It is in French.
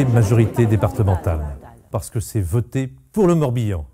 majorité départementale, parce que c'est voté pour le Morbihan.